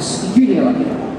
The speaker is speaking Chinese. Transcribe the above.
是越来越。